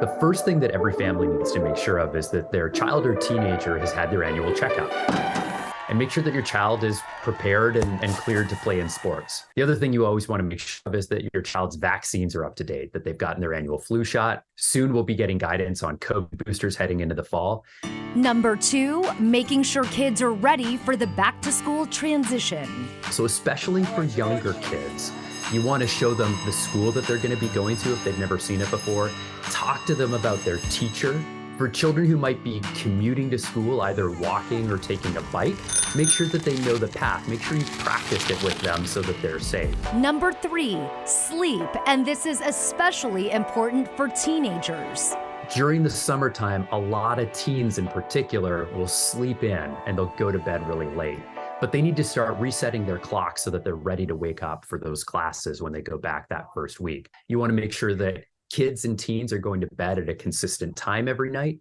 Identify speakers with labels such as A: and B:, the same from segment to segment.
A: The first thing that every family needs to make sure of is that their child or teenager has had their annual checkup and make sure that your child is prepared and, and, cleared to play in sports. The other thing you always want to make sure of is that your child's vaccines are up to date, that they've gotten their annual flu shot. Soon we'll be getting guidance on COVID boosters heading into the fall.
B: Number two, making sure kids are ready for the back to school transition.
A: So, especially for younger kids, you want to show them the school that they're going to be going to if they've never seen it before. Talk to them about their teacher for children who might be commuting to school, either walking or taking a bike, make sure that they know the path. Make sure you've practiced it with them so that they're safe.
B: Number three, sleep. And this is especially important for teenagers.
A: During the summertime, a lot of teens in particular will sleep in and they'll go to bed really late but they need to start resetting their clock so that they're ready to wake up for those classes when they go back that first week. You want to make sure that kids and teens are going to bed at a consistent time every night,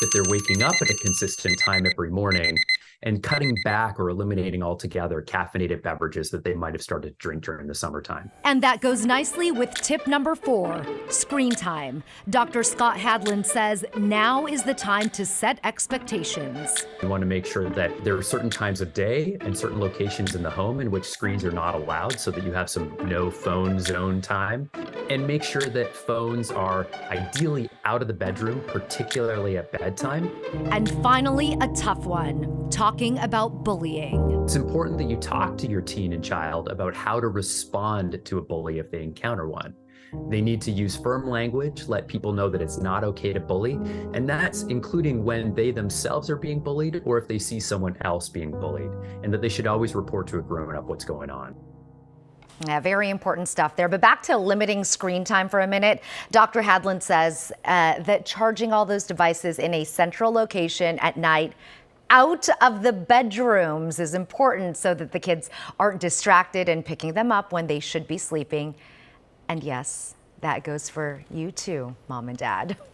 A: that they're waking up at a consistent time every morning, and cutting back or eliminating altogether caffeinated beverages that they might have started to drink during the summertime.
B: And that goes nicely with tip number four screen time. Dr. Scott Hadland says now is the time to set expectations.
A: We want to make sure that there are certain times of day and certain locations in the home in which screens are not allowed so that you have some no phone zone time. And make sure that phones are ideally out of the bedroom, particularly at bedtime.
B: And finally, a tough one. Talking about bullying.
A: It's important that you talk to your teen and child about how to respond to a bully if they encounter one. They need to use firm language, let people know that it's not okay to bully, and that's including when they themselves are being bullied or if they see someone else being bullied, and that they should always report to a grown up what's going on.
C: Yeah, very important stuff there. But back to limiting screen time for a minute. Dr. Hadland says uh, that charging all those devices in a central location at night out of the bedrooms is important so that the kids aren't distracted and picking them up when they should be sleeping. And yes, that goes for you too, mom and dad.